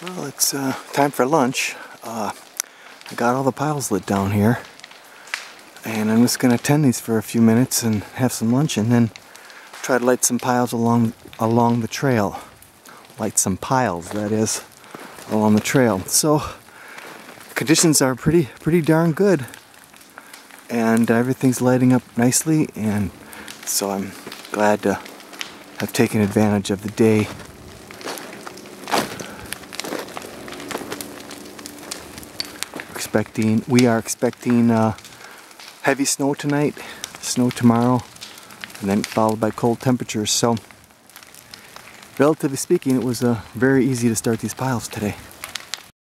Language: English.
Well, it's uh, time for lunch. Uh, I got all the piles lit down here. And I'm just going to tend these for a few minutes and have some lunch and then try to light some piles along along the trail. Light some piles, that is, along the trail. So conditions are pretty pretty darn good. And everything's lighting up nicely and so I'm glad to have taken advantage of the day expecting we are expecting uh, heavy snow tonight, snow tomorrow, and then followed by cold temperatures. So, relatively speaking, it was uh, very easy to start these piles today.